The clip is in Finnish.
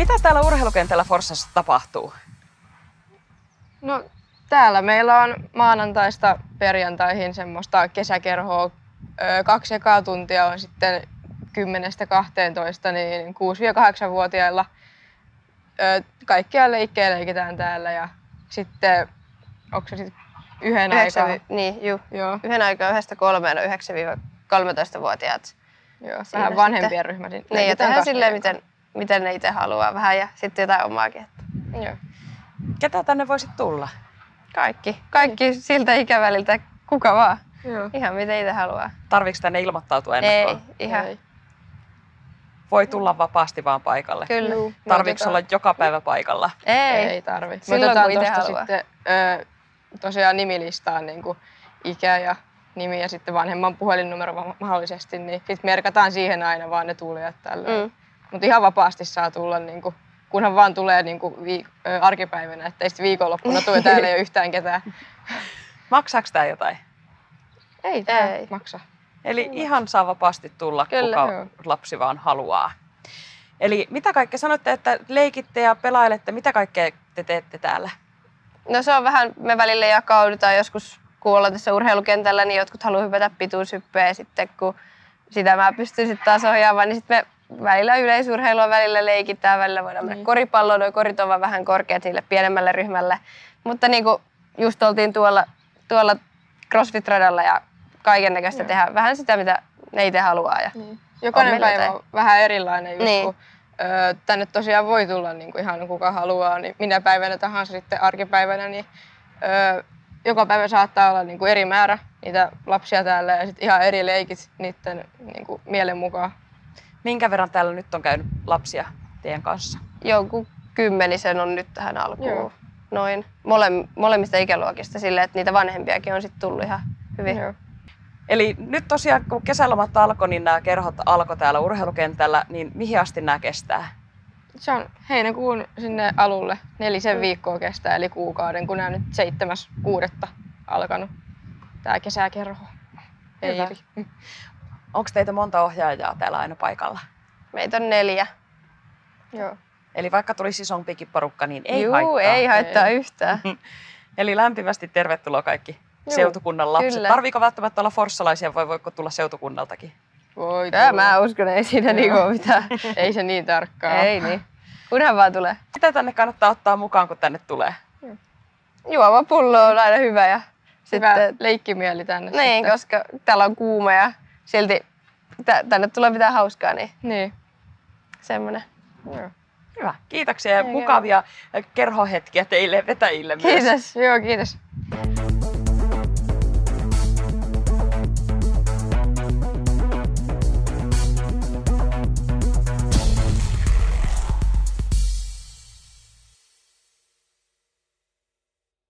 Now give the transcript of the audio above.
Mitä täällä urheilukentällä Forssassa tapahtuu? No täällä meillä on maanantaista perjantaihin semmoista kesäkerhoa. Kaksi ekaa tuntia on sitten 10-12 niin 6-8-vuotiailla. Ö, Kaikkia leikkejä leikitään täällä ja sitten onko se sitten yhden Yhdeksän, aikaa? niin, juu. Joo, Yhden aikaa yhdestä kolmeen on 9-13-vuotiaat. joo vähän vanhempien sitten- ryhmä. Niin Niin, ja tehdään silleen, miten, miten ne itse haluaa vähän ja sitten jotain omaakin. Että Joo. Ketä tänne voisit tulla? kaikki, kaikki siltä ikäväliltä, kuka vaan. Joo. Ihan miten itse haluaa. Tarviiko tänne ilmoittautua Ei, ennakkoon? ihan. Ei. Voi tulla vapaasti vaan paikalle. Kyllä. Juu. Tarviiko olla joka päivä paikalla? Ei. Ei tarvi. Me Silloin, otetaan kun itse tuosta haluaa. sitten ö, tosiaan nimilistaan niin kuin ikä ja nimi ja sitten vanhemman puhelinnumero ma- mahdollisesti, niin sitten merkataan siihen aina vaan ne tulijat tällä. Mm. Mutta ihan vapaasti saa tulla, niin kuin, kunhan vaan tulee niin kuin viik- ö, arkipäivänä, ettei sitten viikonloppuna tule täällä ei ole yhtään ketään. Maksaako tämä jotain? Ei, tää Ei. maksa. Eli ihan saa vapaasti tulla, Kyllä. kuka Joo. lapsi vaan haluaa. Eli mitä kaikkea sanotte, että leikitte ja pelailette, mitä kaikkea te teette täällä? No se on vähän, me välillä jakaudutaan joskus, kun ollaan tässä urheilukentällä, niin jotkut haluaa hypätä pituushyppyä ja sitten kun sitä mä pystyn sitten taas ohjaamaan, niin sitten me välillä yleisurheilua, välillä leikitään, välillä voidaan mennä Niin. koripalloon, nuo korit on vaan vähän korkeat niille pienemmälle ryhmälle. Mutta niin kuin just oltiin tuolla, tuolla CrossFit-radalla ja kaiken näköistä tehdä vähän sitä, mitä ne itse haluaa. Ja Niin. Jokainen päivä on vähän erilainen, just Niin. kun ö, tänne tosiaan voi tulla niin kuin ihan kuka haluaa, niin minä päivänä tahansa sitten arkipäivänä, niin ö, joka päivä saattaa olla niin kuin eri määrä niitä lapsia täällä ja sitten ihan eri leikit niiden niin kuin mielen mukaan. Minkä verran täällä nyt on käynyt lapsia teidän kanssa? jonkun kymmenisen on nyt tähän alkuun. Joo. Noin mole, molemmista ikäluokista silleen, että niitä vanhempiakin on sitten tullut ihan hyvin. Joo. Eli nyt tosiaan, kun kesälomat alkoi, niin nämä kerhot alkoi täällä urheilukentällä, niin mihin asti nämä kestää? Se on heinäkuun sinne alulle nelisen viikkoa kestää, eli kuukauden, kun nämä nyt seitsemäs kuudetta alkanut tämä kesäkerho. Hyvä. Onko teitä monta ohjaajaa täällä aina paikalla? Meitä on neljä. Joo. Eli vaikka tulisi isompikin porukka, niin ei Juu, haittaa. ei haittaa Ei. yhtään. Eli lämpimästi tervetuloa kaikki Juu, seutukunnan lapset. kyllä. Tarviiko välttämättä olla forssalaisia vai voiko tulla seutukunnaltakin? Voi Tää tulla. mä uskon, ei siinä niinku ole mitään. Ei se niin tarkkaa. ei niin. Kunhan vaan tulee. Mitä tänne kannattaa ottaa mukaan, kun tänne tulee? Juomapullo on aina hyvä ja Hyvä sitten, leikkimieli tänne. niin, sitten. koska täällä on kuuma ja silti tä- tänne tulee mitään hauskaa, niin Niin. semmonen. Joo. Hyvä. Kiitoksia ja mukavia kerhohetkiä teille vetäjille myös. Kiitos. Joo, kiitos.